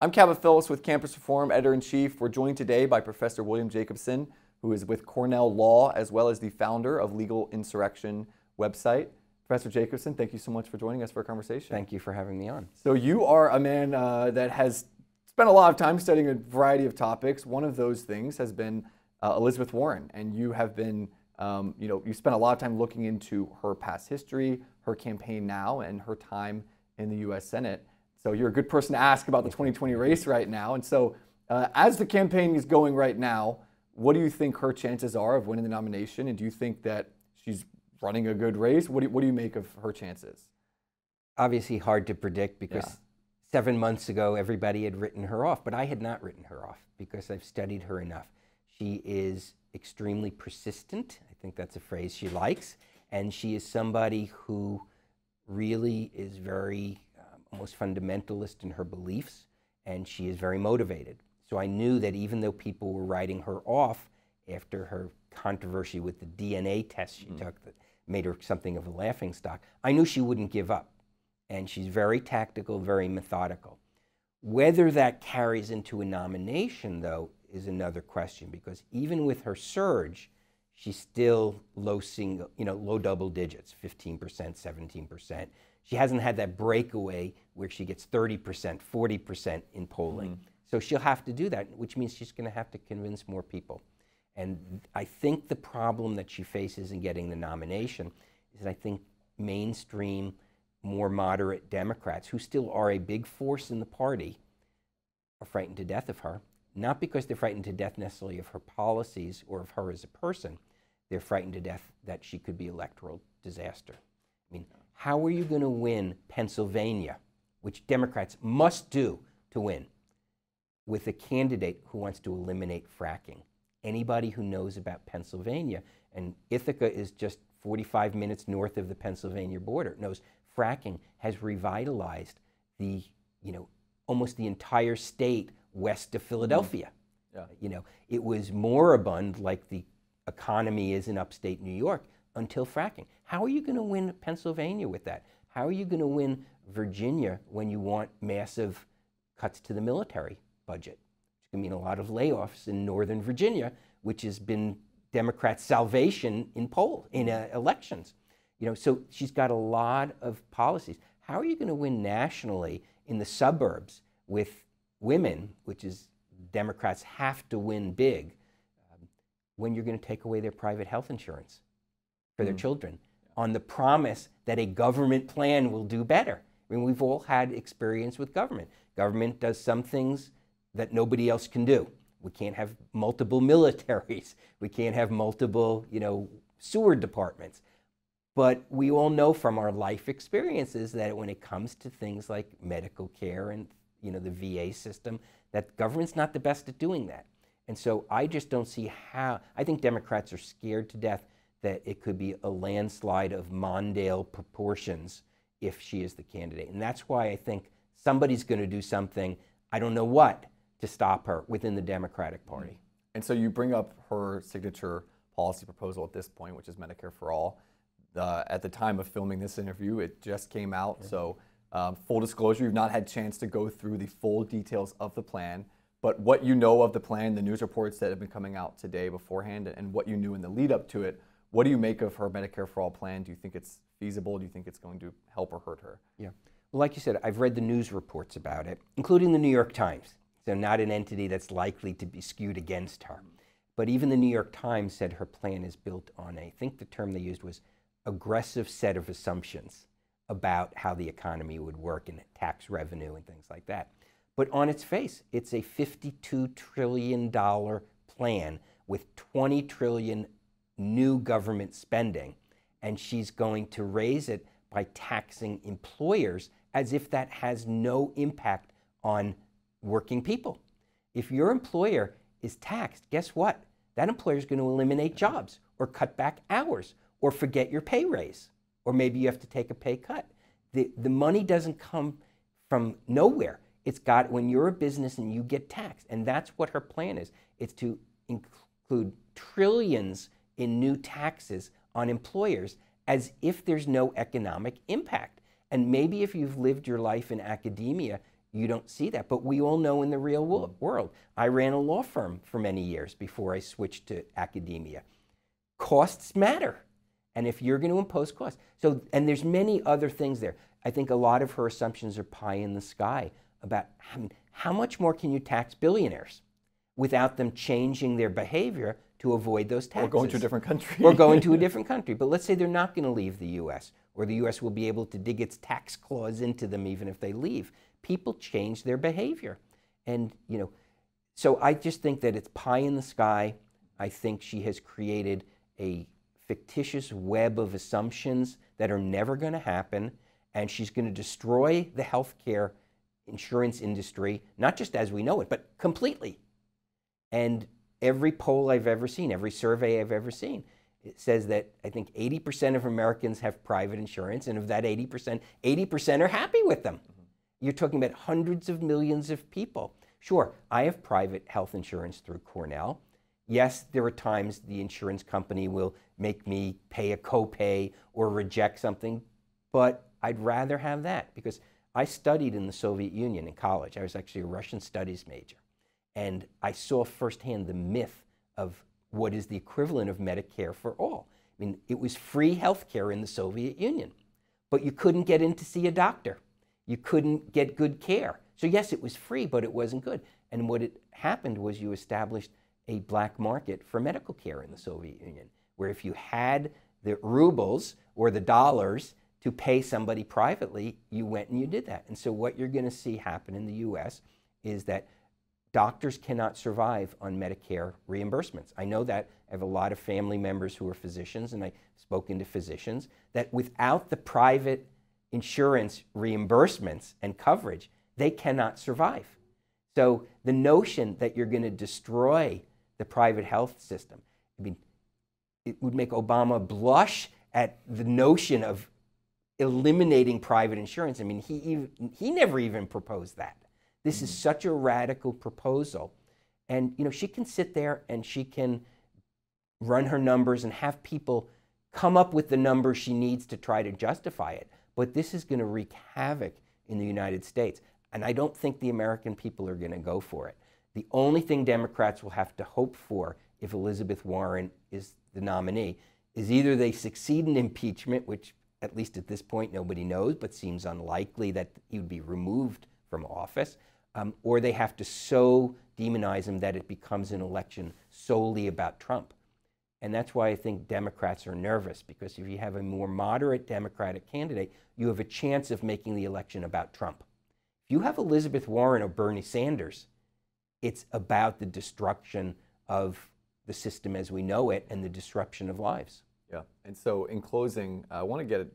I'm Cabot Phillips with Campus Reform Editor in Chief. We're joined today by Professor William Jacobson, who is with Cornell Law as well as the founder of Legal Insurrection website. Professor Jacobson, thank you so much for joining us for a conversation. Thank you for having me on. So, you are a man uh, that has spent a lot of time studying a variety of topics. One of those things has been uh, Elizabeth Warren, and you have been, um, you know, you spent a lot of time looking into her past history, her campaign now, and her time in the U.S. Senate. So you're a good person to ask about the 2020 race right now. And so, uh, as the campaign is going right now, what do you think her chances are of winning the nomination? And do you think that she's running a good race? What do you, what do you make of her chances? Obviously, hard to predict because yeah. seven months ago everybody had written her off, but I had not written her off because I've studied her enough. She is extremely persistent. I think that's a phrase she likes. And she is somebody who really is very almost fundamentalist in her beliefs, and she is very motivated. So I knew that even though people were writing her off after her controversy with the DNA test she mm. took that made her something of a laughing stock, I knew she wouldn't give up. And she's very tactical, very methodical. Whether that carries into a nomination, though, is another question because even with her surge, she's still low single, you know, low double digits, 15%, 17%. She hasn't had that breakaway where she gets 30%, 40% in polling. Mm. So she'll have to do that, which means she's going to have to convince more people. And I think the problem that she faces in getting the nomination is that I think mainstream, more moderate Democrats, who still are a big force in the party, are frightened to death of her. Not because they're frightened to death necessarily of her policies or of her as a person, they're frightened to death that she could be electoral disaster. I mean, how are you going to win Pennsylvania, which Democrats must do to win, with a candidate who wants to eliminate fracking? Anybody who knows about Pennsylvania, and Ithaca is just 45 minutes north of the Pennsylvania border, knows fracking has revitalized the, you know, almost the entire state west of Philadelphia. Mm. Yeah. You know, it was moribund like the economy is in upstate New York until fracking. How are you going to win Pennsylvania with that? How are you going to win Virginia when you want massive cuts to the military budget? Going to mean a lot of layoffs in Northern Virginia, which has been Democrats' salvation in poll in uh, elections. You know, so she's got a lot of policies. How are you going to win nationally in the suburbs with women, which is Democrats have to win big, um, when you're going to take away their private health insurance? For their mm. children on the promise that a government plan will do better. I mean, we've all had experience with government. Government does some things that nobody else can do. We can't have multiple militaries. We can't have multiple, you know, sewer departments. But we all know from our life experiences that when it comes to things like medical care and, you know, the VA system, that government's not the best at doing that. And so I just don't see how, I think Democrats are scared to death that it could be a landslide of Mondale proportions if she is the candidate. And that's why I think somebody's going to do something, I don't know what, to stop her within the Democratic Party. And so you bring up her signature policy proposal at this point, which is Medicare for All. Uh, at the time of filming this interview, it just came out. Mm-hmm. So, um, full disclosure, you've not had chance to go through the full details of the plan. But what you know of the plan, the news reports that have been coming out today beforehand, and what you knew in the lead up to it, what do you make of her Medicare for All plan? Do you think it's feasible? Do you think it's going to help or hurt her? Yeah. Well, like you said, I've read the news reports about it, including the New York Times. So, not an entity that's likely to be skewed against her. But even the New York Times said her plan is built on, a, I think the term they used was aggressive set of assumptions about how the economy would work and tax revenue and things like that. But on its face, it's a $52 trillion plan with 20 trillion new government spending, and she's going to raise it by taxing employers as if that has no impact on working people. If your employer is taxed, guess what? That employer is going to eliminate jobs or cut back hours or forget your pay raise, or maybe you have to take a pay cut. The, the money doesn't come from nowhere. It's got when you're a business and you get taxed, and that's what her plan is. It's to include trillions in new taxes on employers as if there's no economic impact. And maybe if you've lived your life in academia, you don't see that. But we all know in the real world. I ran a law firm for many years before I switched to academia. Costs matter. And if you're going to impose costs, so and there's many other things there. I think a lot of her assumptions are pie in the sky about I mean, how much more can you tax billionaires without them changing their behavior to avoid those taxes? Or going to a different country. or going to a different country. But let's say they're not going to leave the U.S., or the U.S. will be able to dig its tax claws into them even if they leave. People change their behavior, and you know, so I just think that it's pie in the sky. I think she has created a fictitious web of assumptions that are never going to happen, and she's going to destroy the healthcare insurance industry, not just as we know it, but completely. And every poll I've ever seen, every survey I've ever seen, it says that I think 80% of Americans have private insurance, and of that 80%, 80% are happy with them. Mm-hmm. You're talking about hundreds of millions of people. Sure, I have private health insurance through Cornell. Yes, there are times the insurance company will make me pay a copay or reject something, but I'd rather have that because I studied in the Soviet Union in college. I was actually a Russian studies major. And I saw firsthand the myth of what is the equivalent of Medicare for all. I mean, it was free health care in the Soviet Union, but you couldn't get in to see a doctor. You couldn't get good care. So, yes, it was free, but it wasn't good. And what it happened was you established a black market for medical care in the Soviet Union, where if you had the rubles or the dollars to pay somebody privately, you went and you did that. And so, what you're going to see happen in the US is that doctors cannot survive on Medicare reimbursements. I know that. I have a lot of family members who are physicians, and I've spoken to physicians that without the private insurance reimbursements and coverage, they cannot survive. So the notion that you're going to destroy the private health system, I mean, it would make Obama blush at the notion of eliminating private insurance. I mean, he, even, he never even proposed that. This mm-hmm. is such a radical proposal. And, you know, she can sit there and she can run her numbers and have people come up with the numbers she needs to try to justify it. But this is going to wreak havoc in the United States. And I don't think the American people are going to go for it. The only thing Democrats will have to hope for if Elizabeth Warren is the nominee is either they succeed in impeachment, which at least at this point nobody knows, but seems unlikely that he would be removed from office, um, or they have to so demonize him that it becomes an election solely about Trump. And that's why I think Democrats are nervous, because if you have a more moderate Democratic candidate, you have a chance of making the election about Trump. If you have Elizabeth Warren or Bernie Sanders, it's about the destruction of the system as we know it and the disruption of lives. Yeah. And so, in closing, I want to get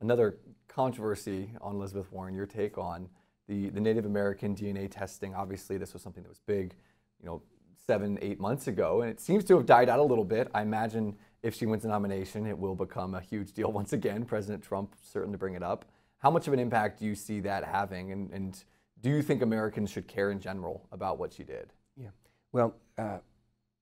another controversy on Elizabeth Warren, your take on the, the Native American DNA testing. Obviously, this was something that was big, you know, seven, eight months ago, and it seems to have died out a little bit. I imagine if she wins the nomination, it will become a huge deal once again. President Trump certainly bring it up. How much of an impact do you see that having, and, and do you think Americans should care in general about what she did? Yeah. Well, uh,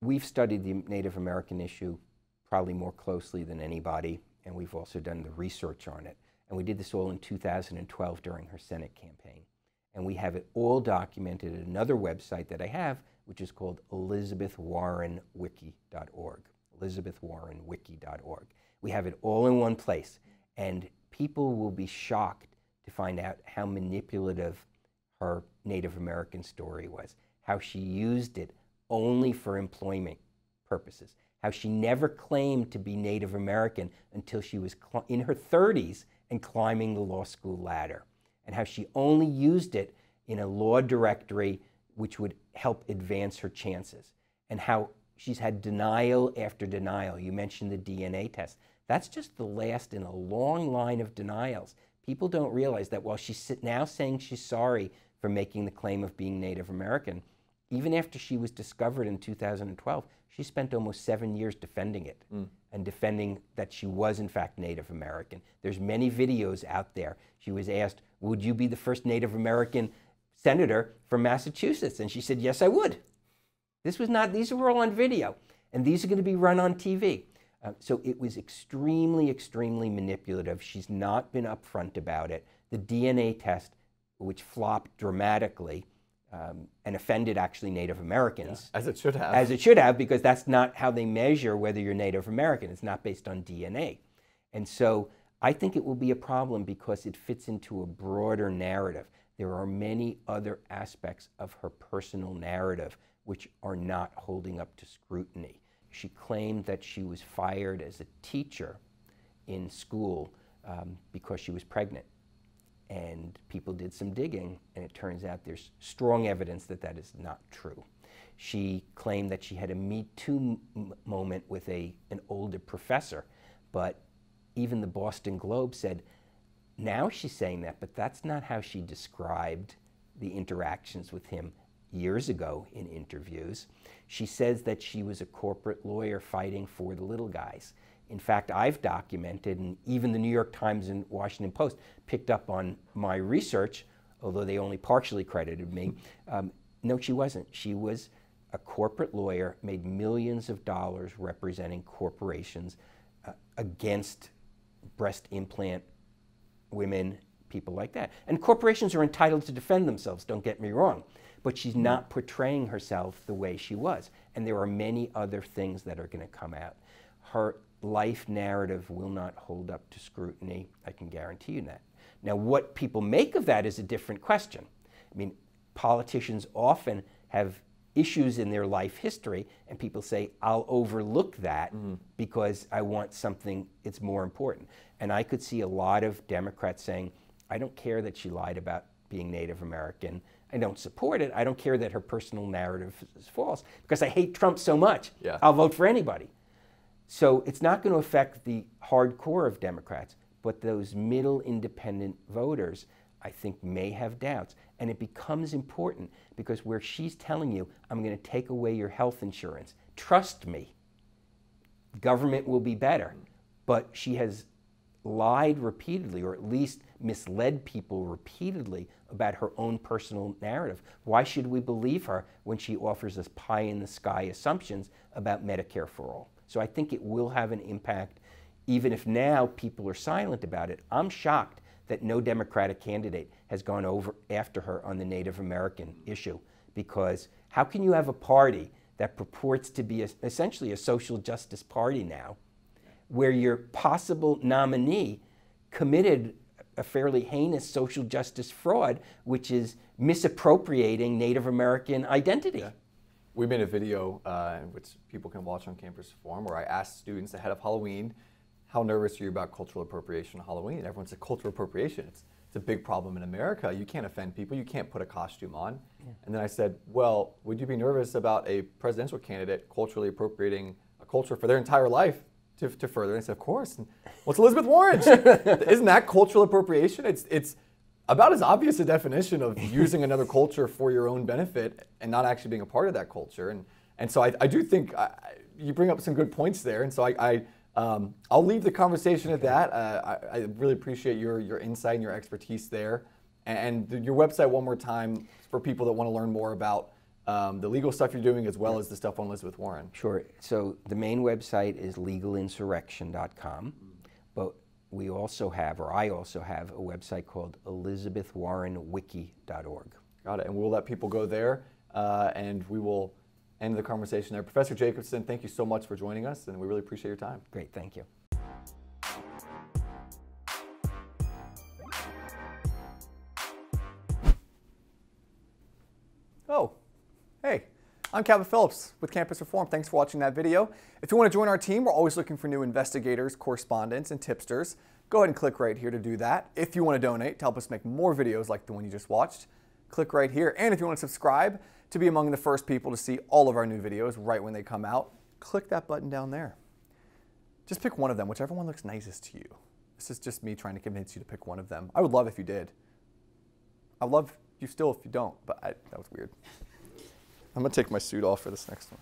we've studied the Native American issue probably more closely than anybody, and we've also done the research on it. And we did this all in 2012 during her Senate campaign. And we have it all documented at another website that I have, which is called elizabethwarrenwiki.org. elizabethwarrenwiki.org. We have it all in one place. And people will be shocked to find out how manipulative her Native American story was, how she used it only for employment purposes, how she never claimed to be Native American until she was in her 30s and climbing the law school ladder, and how she only used it in a law directory which would help advance her chances, and how she's had denial after denial. You mentioned the DNA test. That's just the last in a long line of denials. People don't realize that while she's now saying she's sorry for making the claim of being Native American, even after she was discovered in 2012, she spent almost seven years defending it mm. and defending that she was in fact Native American. There's many videos out there. She was asked, "Would you be the first Native American senator from Massachusetts?" And she said, "Yes, I would." This was not; these were all on video, and these are going to be run on TV. Uh, so it was extremely, extremely manipulative. She's not been upfront about it. The DNA test which flopped dramatically um, and offended actually Native Americans. Yeah, as it should have. As it should have, because that's not how they measure whether you're Native American. It's not based on DNA. And so I think it will be a problem because it fits into a broader narrative. There are many other aspects of her personal narrative which are not holding up to scrutiny. She claimed that she was fired as a teacher in school um, because she was pregnant. And people did some digging, and it turns out there's strong evidence that that is not true. She claimed that she had a Me Too moment with a, an older professor, but even the Boston Globe said, now she's saying that, but that's not how she described the interactions with him years ago in interviews. She says that she was a corporate lawyer fighting for the little guys. In fact, I've documented, and even the New York Times and Washington Post picked up on my research, although they only partially credited me. Um, no, she wasn't. She was a corporate lawyer, made millions of dollars representing corporations uh, against breast implant women, people like that. And corporations are entitled to defend themselves, don't get me wrong. But she's mm-hmm. not portraying herself the way she was. And there are many other things that are going to come out. Her life narrative will not hold up to scrutiny. I can guarantee you that. Now, what people make of that is a different question. I mean, politicians often have issues in their life history, and people say, I'll overlook that mm. because I want something that's more important. And I could see a lot of Democrats saying, I don't care that she lied about being Native American. I don't support it. I don't care that her personal narrative is false because I hate Trump so much. Yeah. I'll vote for anybody. So it's not going to affect the hardcore of Democrats, but those middle independent voters, I think, may have doubts. And it becomes important because where she's telling you, I'm going to take away your health insurance, trust me, government will be better. But she has lied repeatedly, or at least misled people repeatedly about her own personal narrative. Why should we believe her when she offers us pie in the sky assumptions about Medicare for all? So I think it will have an impact, even if now people are silent about it. I'm shocked that no Democratic candidate has gone over after her on the Native American issue. Because how can you have a party that purports to be a, essentially a social justice party now, where your possible nominee committed a fairly heinous social justice fraud, which is misappropriating Native American identity? Yeah. We made a video, uh, which people can watch on Campus Reform, where I asked students ahead of Halloween how nervous are you about cultural appropriation on Halloween? And everyone said cultural appropriation. It's, it's a big problem in America. You can't offend people. You can't put a costume on. Yeah. And then I said, well, would you be nervous about a presidential candidate culturally appropriating a culture for their entire life to, to further? And I said, of course. And what's Elizabeth Warren? Isn't that cultural appropriation? It's, it's about as obvious a definition of using another culture for your own benefit and not actually being a part of that culture. And, and so I, I do think I, you bring up some good points there. And so I, I um, I'll leave the conversation at that. Uh, I, I, really appreciate your, your insight and your expertise there. And, and your website, one more time, for people that want to learn more about um, the legal stuff you're doing as well as the stuff on Elizabeth Warren. Sure. So the main website is legalinsurrection.com, we also have, or I also have, a website called elizabethwarrenwiki.org. Got it. And we'll let people go there, uh, and we will end the conversation there. Professor Jacobson, thank you so much for joining us, and we really appreciate your time. Great, thank you. I'm Cabot Phillips with Campus Reform. Thanks for watching that video. If you want to join our team, we're always looking for new investigators, correspondents, and tipsters. Go ahead and click right here to do that. If you want to donate to help us make more videos like the one you just watched, click right here. And if you want to subscribe, to be among the first people to see all of our new videos right when they come out, click that button down there. Just pick one of them, whichever one looks nicest to you. This is just me trying to convince you to pick one of them. I would love if you did. I love you still if you don't, but I, that was weird. I'm gonna take my suit off for this next one.